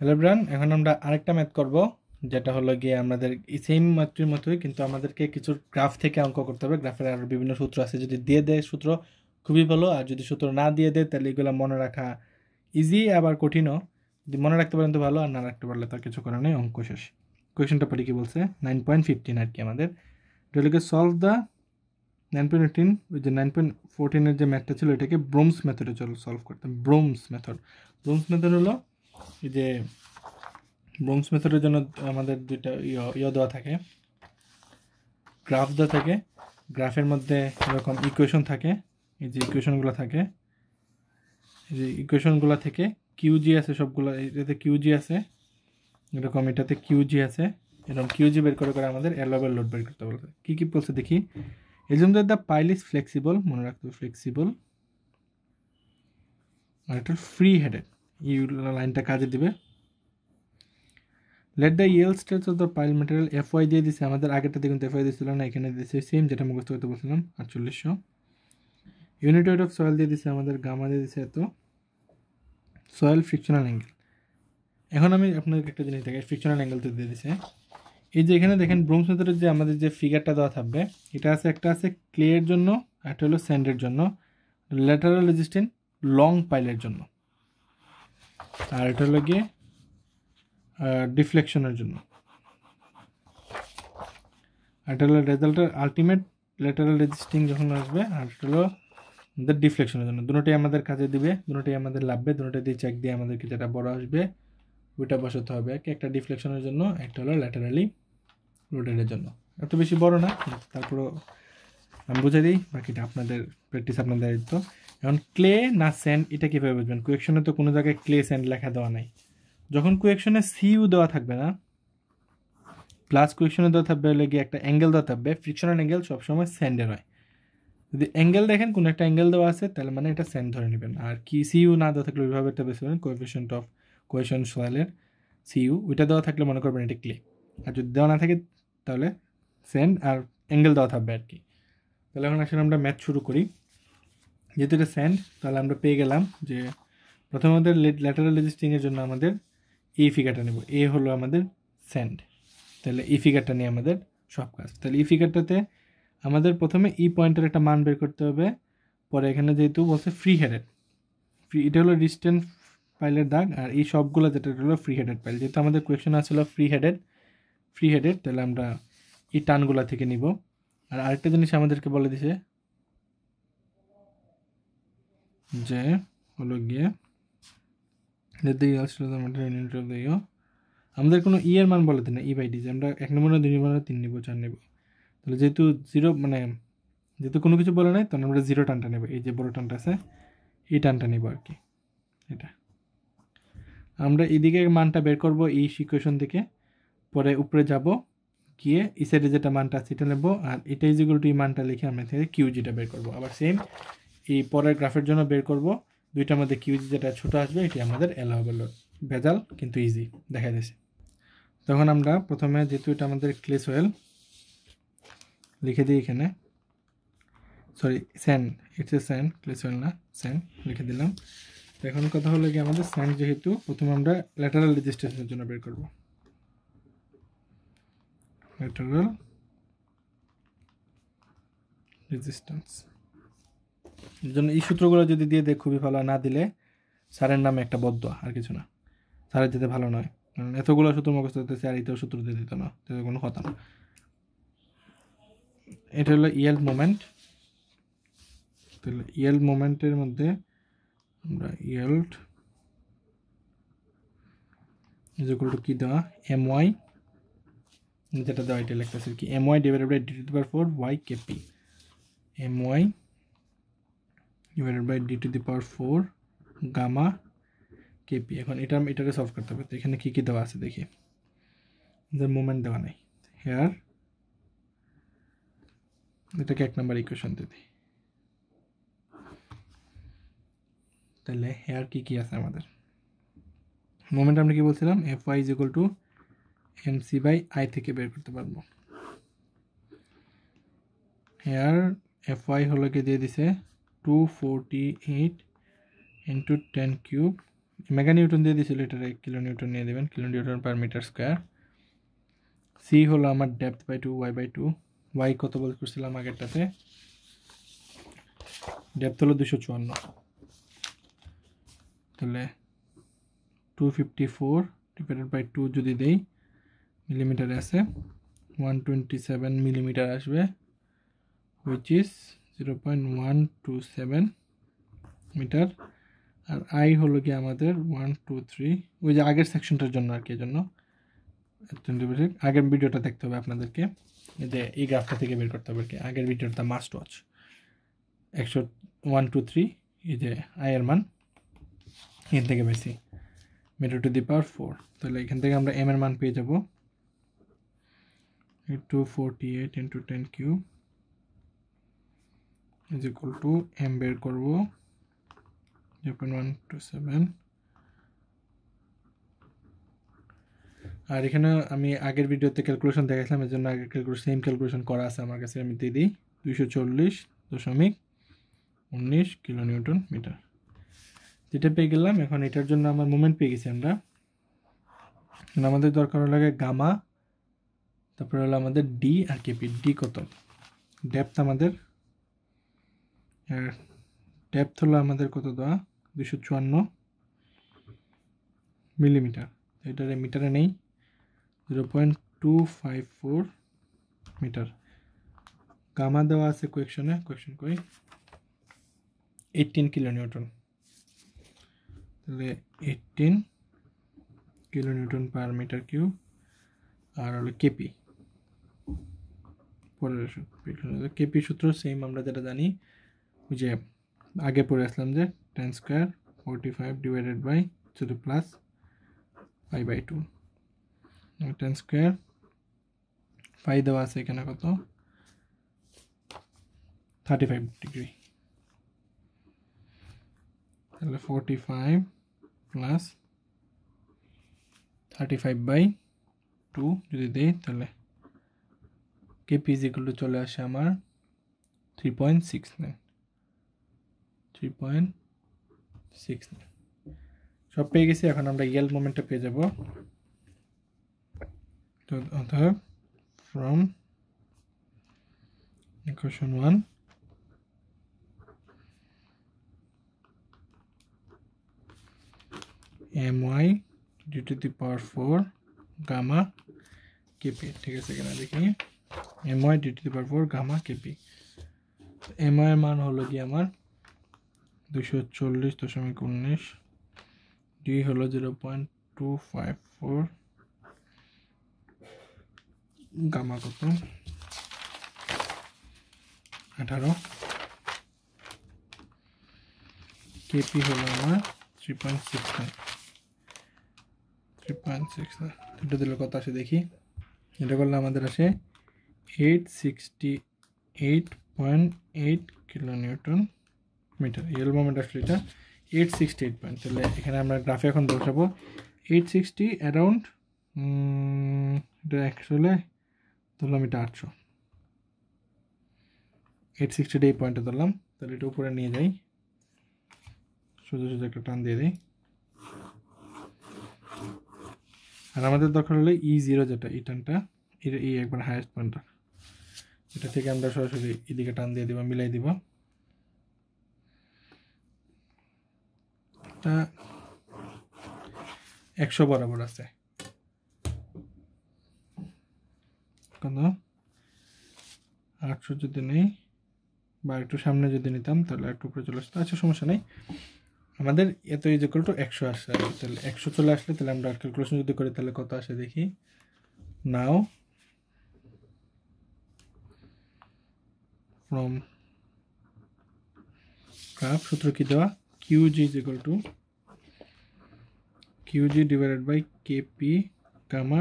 Hello bran এখন আমরা আরেকটা ম্যাথ করব, যেটা হলো গিয়ে আমাদের সেম ম্যাথটির মতোই কিন্তু আমাদেরকে কিছু গ্রাফ থেকে অঙ্ক করতে হবে। গ্রাফের আরও বিভিন্ন সূত্র আছে, যদি দিয়ে দেয় সূত্র, খুবই ভালো। আর যদি সূত্র না দিয়ে দেয়, তাহলে এগুলো মনে রাখা ইজি আবার কঠিনও। যদি মনে রাখতে পারেন তো ভালো, আর না রাখতে পারলে তার কিছু করার নেই, অঙ্ক শেষ। কোয়েশনটা পড়ি কি বলছে? নাইন পয়েন্ট ফিফটিন আর কি আমাদের। এটাকে solve the nine point eighteen ওই যে নাইন পয়েন্ট ফোরটিনের যে ম্যাথটা ছিল, এটাকে ব্রোমস মেথডে চল সলভ করতাম। ব্রোমস মেথড ব্রোমস মেথড হলো এই যে ব্রোমস মেথডের জন্য আমাদের দুইটা ইয়ে দেওয়া থাকে। গ্রাফ দেওয়া থাকে। গ্রাফের মধ্যে এরকম ইকুয়েশন থাকে। এই যে ইকুয়েশনগুলো থাকে। এই যে ইকুয়েশনগুলো থেকে কিউজি আছে সবগুলো, এটাতে কিউজি আছে। এরকম এটাতে কিউজি আছে। এরকম কিউজি বের করে করে আমাদের এলোবেল লোড বের করতে বলছে কী কী বলছে দেখি। এই জন্য দ্য পাইল ইজ ফ্লেক্সিবল মনে রাখতে ফ্লেক্সিবল আর এটা ফ্রি হেডেড এই লাইনটা কাজে দিবে। Let the yield states of the pile material F Y দিয়ে দিছে। আমাদের আগেরটাতে কিন্তু এফ ওয়াই দিয়েছিল না, এখানে দিয়েছে সেম যেটা মুখস্থ করতে বলছিলাম, আটচল্লিশশো। ইউনিট ওয়েট অফ সয়েল দিয়ে দিছে আমাদের গামা দিয়ে দিছে এত। সয়েল ফ্রিকশনাল অ্যাঙ্গেল এখন আমি আপনাদেরকে একটা জিনিস দেখাই ফ্রিকশনাল অ্যাঙ্গেল তো দিয়ে দিছে। এই যে এখানে দেখেন ব্রোমস মেথডের যে আমাদের যে ফিগারটা দেওয়া থাকবে, এটা আছে, একটা আছে ক্লেয়ের জন্য, একটা হলো স্যান্ডের জন্য। ল্যাটারাল রেজিস্ট্যান্ট লং পাইলের জন্য। আর এটা হলো গিয়ে ডিফ্লেকশনের জন্য। আর এটা হলো রেজাল্টের আলটিমেট ল্যাটারাল রেজিস্টিং যখন আসবে, আর এটা হলো আমাদের ডিফ্লেকশনের জন্য। দুটোটাই আমাদের কাজে দিবে দুটোটাই আমাদের লাভবে দুটোটাই দিয়ে চেক দিয়ে আমাদেরকে যেটা বড় আসবে, ওইটা বসাতে হবে। একটা ডিফ্লেকশনের জন্য, একটা হলো ল্যাটারালি রোটেটের জন্য। এত বেশি বড় না তারপরও আমি বুঝে দিই, বাকিটা আপনাদের প্র্যাকটিস আপনাদের দায়িত্ব। এখন ক্লে না স্যান্ড, এটা কীভাবে বুঝবেন? কুয়েকশনে তো কোনো জায়গায় ক্লে, স্যান্ড লেখা দেওয়া নাই। যখন কুয়েকশনে সিইউ দেওয়া থাকবে না, প্লাস কুয়েকশনে দেওয়া থাকবে হলে গিয়ে একটা অ্যাঙ্গেল দেওয়া থাকবে, ফ্রিকশনাল অ্যাঙ্গেল সবসময় স্যান্ডের হয়। যদি অ্যাঙ্গেল দেখেন, কোনো একটা অ্যাঙ্গেল দেওয়া আছে, তাহলে মানে এটা স্যান্ড ধরে নেবেন। আর কি সিইউ না দেওয়া থাকলে ওইভাবে একটা বেশি কোয়েফিশিয়েন্ট অফ কোয়েশন সোয়েলের সিইউ, ওইটা দেওয়া থাকলে মনে করবেন এটা ক্লে। আর যদি দেওয়া না থাকে, তাহলে স্যান্ড আর অ্যাঙ্গেল দেওয়া থাকবে আর কি। তাহলে এখন আসলে আমরা ম্যাথ শুরু করি। যেহেতু এটা স্যান্ড তাহলে আমরা পেয়ে গেলাম যে প্রথমে আমাদের ল্যাটারাল রেজিস্টিংয়ের জন্য আমাদের এই ফিগারটা নেব। এ হলো আমাদের স্যান্ড তাহলে এই ফিগারটা নিয়ে আমাদের সব কাজ। তাহলে এই ফিগারটাতে আমাদের প্রথমে ই পয়েন্টের একটা মান বের করতে হবে। পরে এখানে যেহেতু বলছে ফ্রি হেডেড ফ্রি এটা হলো ডিস্টেন্স পাইলের দাগ, আর এই সবগুলো যেটা হলো ফ্রি হেডেড পাইল যেহেতু আমাদের কোয়েশন আসছিল ফ্রি হেডেড ফ্রি হেডেড তাহলে আমরা এই টানগুলা থেকে নিব। আর আরেকটা জিনিস আমাদেরকে বলে দিছে যে, হলো গিয়ে আমাদের কোনো ই এর মান বলে না ই বাই ডি যে আমরা এক নম্বর, দুই নম্বর, তিন নিব, চার নেব। তাহলে যেহেতু জিরো মানে যেহেতু কোনো কিছু বলে নাই তখন আমরা জিরো টানটা নেব। এই যে বড় টানটা আছে, এই টানটা নেব আর কি। এটা। আমরা এদিকে মানটা বের করব এই সিকুয়েশন থেকে। পরে উপরে যাব, গিয়ে এই সাইডে যেটা মানটা আছে, এটা নেব। আর এটা ইজিগুলো টু এই মানটা লিখে আমরা থেকে কিউজিটা বের করব। আবার সেম এই পরের গ্রাফের জন্য বের করব। দুইটার মধ্যে কিউজি যেটা ছোটো আসবে, এটি আমাদের অ্যালাউবেল ভেজাল, কিন্তু ইজি দেখা যাচ্ছে তখন আমরা প্রথমে যেহেতু এটা আমাদের ক্লে সোয়েল লিখে দিই এখানে। Sorry sand it's a sand clay soil না স্যান্ড লিখে দিলাম। এখন কথা হলো কি, আমাদের স্যান্ড যেহেতু, প্রথমে আমরা ল্যাটারাল রেজিস্ট্রেশনের জন্য বের করব। ল্যাটারাল রেজিস্ট্যান্স জন্য এই সূত্রগুলো যদি দিয়ে দেয় খুবই ভালো না দিলে স্যারের নামে একটা বদ্ধ, আর কিছু না। স্যারের দিতে ভালো নয়। কারণ এতগুলো সূত্র মুখস্থ করতেছে, আর এটাও সূত্র দিয়ে দিত না কোনো কথা না। এটা হলো ইয়েল মোমেন্ট। তাহলে ইয়েল্ড মোমেন্টের মধ্যে আমরা ইয়েল্ড ইকুয়াল কী দেওয়া? এম ওয়াই যেটা দেওয়া, এটা লিখতেছে কি। M Y divided by D to power four Y KP M Y divided by D to the power four gamma KP এখন এটা, এটাকে সলভ করতে হবে। তো এখানে কী কী দেওয়া আছে দেখি। মুভমেন্ট দেওয়া নেই। হেয়ার এটাকে এক নম্বর ইকুয়েশন দিই। তাহলে হেয়ার কী কী আছে আমাদের? মোমেন্ট আমরা কি বলছিলাম? F Y is equal to M C by I থেকে বের করতে পারব। হেয়ার এফ ওয়াই হলো কি দিয়ে দিছে? Two forty eight into ten cube mega newton দিয়ে দিয়েছিল এটার এক কিলো নিউটন নিয়ে দেবেন kilo newton per metre square C হলো আমার depth by two Y by two Y কত বল করছিলাম আগেরটাতে? ডেপথ হলো দুশো চুয়ান্ন। তাহলে two fifty four divided by two যদি দেই মিলিমিটারে আছে ওয়ান টোয়েন্টি সেভেন মিলিমিটার আসবে which is zero point one two seven metre R I হলো কি আমাদের ওয়ান টু থ্রি ওই যে আগের সেকশনটার জন্য আর কি জন্য আগের ভিডিওটা দেখতে হবে আপনাদেরকে। এই যে এই গ্রাফটা থেকে বের করতে হবে আর কি। আগের ভিডিওটা মাস্ট ওয়াচ একশো ওয়ান টু থ্রি এই যে আয়ের মান। এর থেকে বেশি। Metre to the power four তাহলে এখান থেকে আমরা এম এর মান পেয়ে যাব। Two forty eight into ten cube is equal to M বের করব। Zero point one two seven আর এখানে আমি আগের ভিডিওতে ক্যালকুলেশন দেখাইছিলাম এর জন্য আগের ক্যালকুলেশন সেম ক্যালকুলেশন করা আছে আমার কাছে। আমি দিয়ে দিই, দুইশো চল্লিশ দশমিক উনিশ কিলো নিউটন মিটার। যেটা পেয়ে গেলাম, এখন এটার জন্য আমার মুভমেন্ট পেয়ে গেছি আমরা। আমাদের দরকার লাগে গামা, তারপরে হলো আমাদের ডি আর কেপি ডি কত? ডেপথ আমাদের ডেপথ হলো আমাদের কত দেওয়া দুশো চুয়ান্ন মিলিমিটার। এটারে মিটারে নেই, zero point two five four metre. Gamma দেওয়া আছে কোয়েকশনে, কোয়েকশন কই এইটিন কিলো নিউটন। তাহলে eighteen kilo newton per metre cube আর হলো কেপি। পরের কেপি সূত্র সেম আমরা যেটা জানি যে আগে পড়ে আসলাম যে tan square forty five divided by শুধু plus five by two tan square five দেওয়া আছে এখানে কত? থার্টি ফাইভ ডিগ্রি তাহলে forty five plus thirty five by two যদি দিই তাহলে কেপি ইজিকুল টু চলে আসে আমার three point six nine three point six nine সব পেয়ে গেছি এখন আমরা ইয়েল মোমেন্টটা পেয়ে যাব তো অর্থাৎ from equation one M Y D to the power four gamma KP ঠিক আছে কিনা দেখি M Y D to the power four gamma KP M Y এর মান হলো কি আমার দুশো চল্লিশ দশমিক উনিশ। ডি হলো zero point two five four. Gamma কত? আঠারো। কেপি হলো আমার three point six nine. Three point six nine. এটা দিলে কত আসে দেখি। এটা করলে আমাদের আসে eight sixty eight point eight kilo newton. Metre yield moment আসলে এটা এইট সিক্সটি এইট পয়েন্ট তাহলে এখানে আমরা গ্রাফে এখন বসাবো এইট সিক্সটি অ্যারাউন্ড এটা অ্যাকচুয়ালি ধরলাম এটা আটশো। এইট সিক্সটি এই পয়েন্টে ধরলাম। তাহলে এটা উপরে নিয়ে যাই। সোজা সোজা একটা টান দিয়ে দিই। আর আমাদের দরকার হলে ই জিরো যেটা, এই টানটা, এটা এই একবার হায়েস্ট পয়েন্টটা এটা থেকে আমরা সরাসরি এদিকে টান দিয়ে দিব, মিলাই দিব। এটা একশো বরাবর আছে। কত আটশো যদি নেই বা একটু সামনে যদি নিতাম তাহলে একটু উপরে চলে আসতো। আচ্ছা সমস্যা নেই। আমাদের এত ইজ ইকুয়াল টু একশো আসছে। তাহলে একশো চলে আসলে তাহলে আমরা ক্যালকুলেশন যদি করি তাহলে কত আসে দেখি। নাও ফ্রম গ্রাফ সূত্র কি দেওয়া? QG is equal to QG divided by KP gamma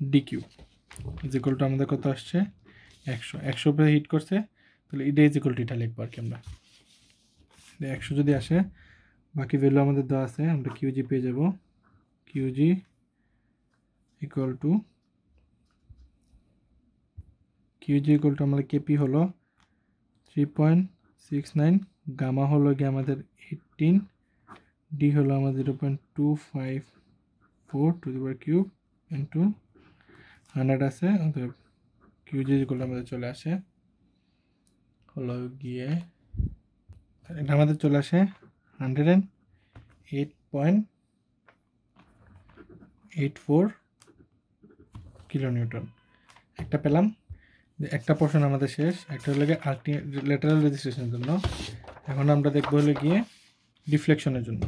DQ is equal to আমাদের কত আসছে? একশো। একশো উপরে হিট করছে, তাহলে এটা ইজ ইকুয়াল টু এটা লিখব আর কি আমরা। একশো যদি আসে, বাকি ভ্যালু আমাদের দেওয়া আছে, আমরা কিউজি পেয়ে যাব। QG equal to QG equal to আমাদের কেপি হলো three point six nine gamma হলো গিয়ে আমাদের এইটিন ডি হলো আমার zero point two five four to the power cube into hundred আছে, অতএব কিউ জিগুলো আমাদের চলে আসে, হলো গিয়ে, এটা আমাদের চলে আসে hundred and eight point eight four kilo newton একটা পেলাম, একটা পোর্শন আমাদের শেষ, একটা হলো গিয়ে আলটি লেটারাল রেজিস্ট্রেশনের জন্য। এখন আমরা দেখব হলো গিয়ে ডিফ্লেকশনের জন্য।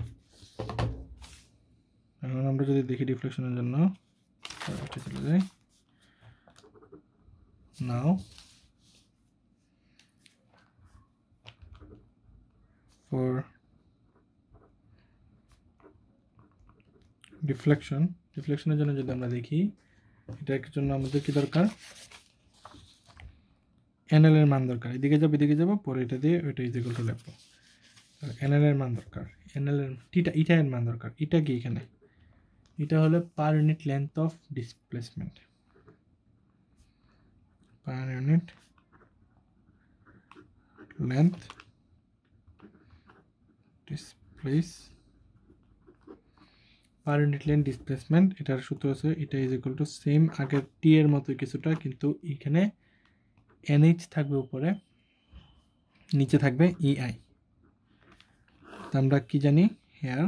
এখন আমরা যদি দেখি ডিফ্লেকশনের জন্য চলে যাই। নাও ফর ডিফ্লেকশন ডিফ্লেকশনের জন্য যদি আমরা দেখি, এটার জন্য আমাদের কি দরকার? এর মান দরকার। এদিকে যাব এদিকে যাব, পরে এটা দিয়ে ওইটা ইজিকল টু লিখব। এর মান দরকার। এনএল এর টিটা ইটা এর মান দরকার। এটা কি এখানে? এটা হলো per unit length of displacement per unit length displace per unit length displacement এটার সূত্র আছে এটা ইজ ইকুয়াল টু সেম আগের টি এর মতো কিছুটা, কিন্তু এখানে এনএইচ থাকবে উপরে, নিচে থাকবে ইআই আমরা কি জানি? হেয়ার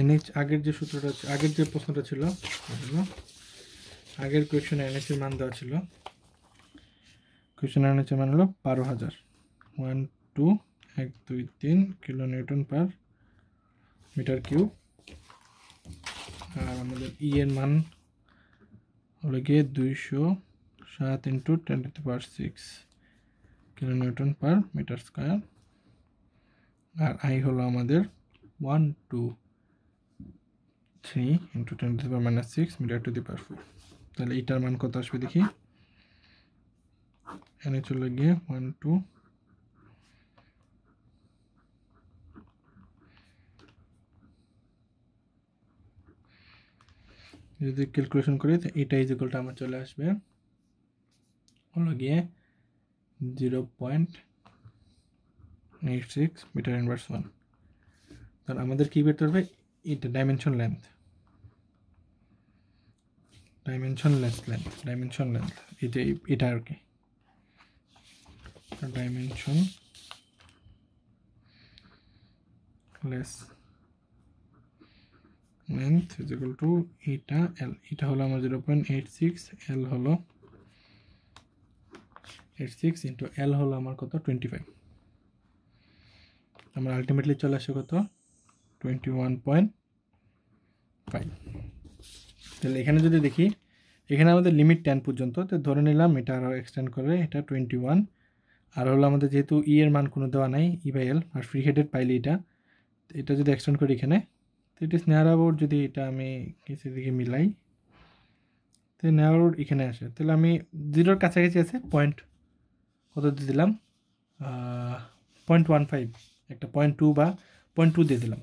এনএইচ আগের যে সূত্রটা আগের যে প্রশ্নটা ছিল আগের কোয়েশনে এনএইচ এর মান দেওয়া ছিল। কোয়েশনে এনএইচ এর মান হলো বারো হাজার। ওয়ান টু এক, দুই, তিন kilo newton per metre cube. আর আমাদের ই এর মান হলো গিয়ে দুইশো সাত into ten to power six kilo newton per metre square R I হলো আমাদের one two three into ten to power minus six metre to the power four তাহলে এইটার মান কত আসবে দেখি? এনে চলে গিয়ে ওয়ান টু যদি ক্যালকুলেশন করি, তো এটা ইজ আমার চলে আসবে হলো গিয়ে zero point eight six metre inverse one তাহলে আমাদের কী বের করবে? এটা dimension length dimensionless length dimension length এটা এটা আর কি। Dimension less length is to এটা এল এটা হলো আমার zero point eight six L হলো এইট সিক্স ইন্টু এল হলো আমার কত? টোয়েন্টি ফাইভ আমার আলটিমেটলি চলে আসে কত? টোয়েন্টি ওয়ান পয়েন্ট ফাইভ তাহলে এখানে যদি দেখি, এখানে আমাদের লিমিট টেন পর্যন্ত, তো ধরে নিলাম এটা আরও এক্সটেন্ড করে, এটা টোয়েন্টি ওয়ান আর হলো আমাদের যেহেতু ই এর মান কোনো দেওয়া নাই E by L R free headed পাইলে এটা। এটা যদি এক্সটেন্ড করি এখানে, তো নেয়ার অ্যাবাউট যদি এটা আমি কিছু দিকে মিলাই, তো অ্যাবাউট এখানে আসে। তাহলে আমি জিরোর কাছাকাছি আছে পয়েন্ট কত দিয়ে দিলাম? পয়েন্ট ওয়ান ফাইভ একটা পয়েন্ট টু বা পয়েন্ট টু দিয়ে দিলাম।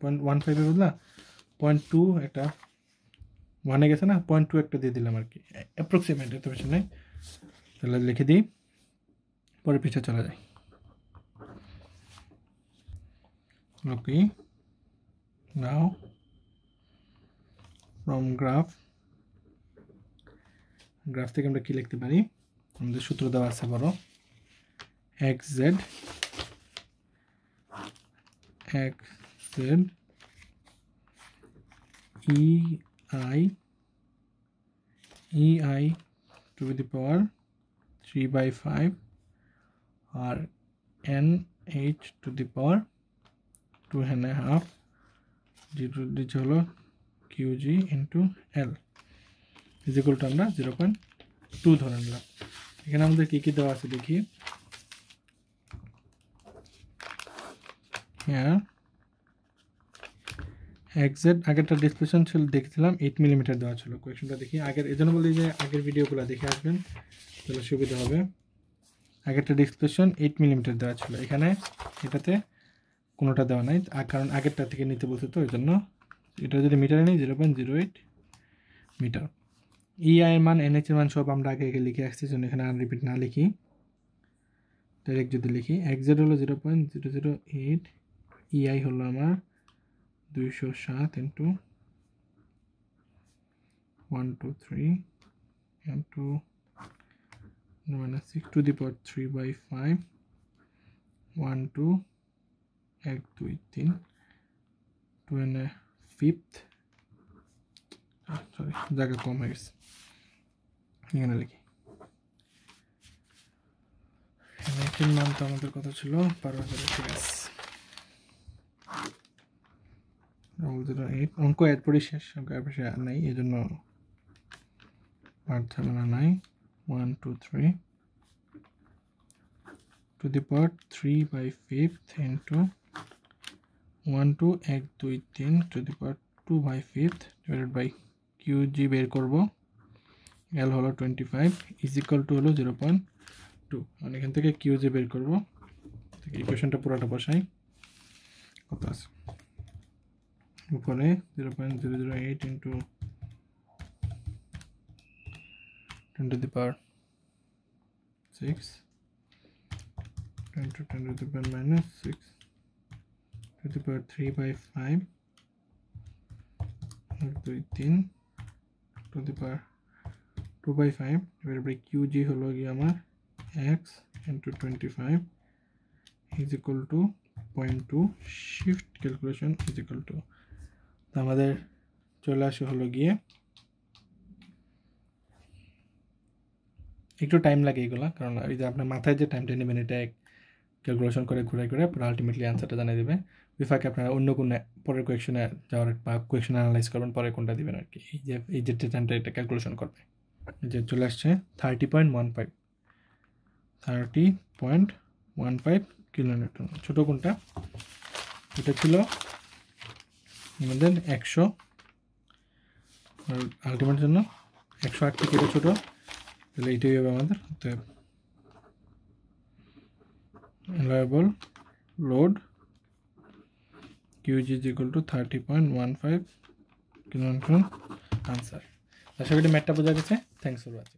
পয়েন্ট ওয়ান ফাইভে বুঝলা পয়েন্ট টু একটা ওয়ানে গেছে না পয়েন্ট টু একটা দিয়ে দিলাম আর কি। অ্যাপ্রক্সিমেট এত বেশি নেই। তাহলে লিখে দিই পরে পিছিয়ে চলে যাই। Okay now from graph graph থেকে আমরা কী লিখতে পারি? আমাদের সূত্র দেওয়া আছে বড়। X Z X Z, E I E I to the power three by five, R N H to the power two and half zero দিচ্ছে হলো Q G into L. Is equal to আমরা zero point two ধরে নিলাম। এখানে আমাদের কী কী দেওয়া আছে দেখি? হ্যাঁ এক্সাক্ট আগেরটা ডিসপ্লেশন ছিল, দেখছিলাম এইট মিলিমিটার দেওয়া ছিল। কোয়েশনটা দেখি। আগের, এই জন্য বলি যে আগের ভিডিওগুলো দেখে আসবেন, তাহলে সুবিধা হবে। আগেরটা ডিসপ্লেশন এইট মিলিমিটার দেওয়া ছিল। এখানে, এটাতে কোনোটা দেওয়া নাই কারণ আগেরটা থেকে নিতে বলছে তো ওই জন্য। এটা যদি মিটারে নিই zero point zero eight metre EI এর মান এনএচ এর মান সব আমরা আগে আগে লিখে আসছি জন্য এখানে আর রিপিট না লিখি। ডাইরেক্ট যদি লিখি এক্সেড হলো zero point zero zero eight EI হলো আমার দুইশো সাত into one two three into minus six to the power three by five one two এক, দুই, তিন টু এন ফিফথ সরি, জায়গা কম হয়ে গেছে। এখানে লিখি। এটির মান তো আমাদের কথা ছিল আছে এইট অঙ্ক এর পরই শেষ, অঙ্ক এর পাশে নাই এই জন্য আর নাই। One two three to the power three by fifth into one two এক, দুই, তিন। To the power two by fifth divided by Q G বের করব। এল হলো twenty five is equal to হলো জিরো পয়েন্ট টু মানে এখান থেকে কিউ জি বের করব। ইকুয়েশনটা পুরোটা বসাই। কত আছে? উপরে zero point zero zero eight into ten to the power six ten to ten to the power minus six to the three by five দুই তিন to the power two by five divide by Q G হলো গিয়ে আমার X into twenty five is equal to point two shift calculation is equal to আমাদের চলে আসে হলো গিয়ে একটু টাইম লাগে এগুলো, কারণ এই যে আপনার মাথায় যে টাইমটা নেবেন, এটা ক্যালকুলেশন করে ঘুরে ঘুরে পরে আলটিমেটলি অ্যান্সারটা জানিয়ে দেবে। বিফাকে আপনারা অন্য কোনো পরের কোয়েকশনে যাওয়ার বা কোয়েকশন অ্যানালাইজ করবেন, পরে কোনটা দিবেন আর কি। এই যে এই যে টাইমটা এটা ক্যালকুলেশন করবে। যে চলে আসছে thirty point one five thirty point one five kilometre ছোটো কোনটা? এটা ছিল আমাদের একশো। আলটিমেট জন্য একশো আট থেকে এটা ছোটো, তাহলে এইটাই হবে আমাদের। অতএব reliable load qg is equal to 30.15 kilometre answer আশা করি ম্যাটটা বোঝা গেছে। Thanks for watching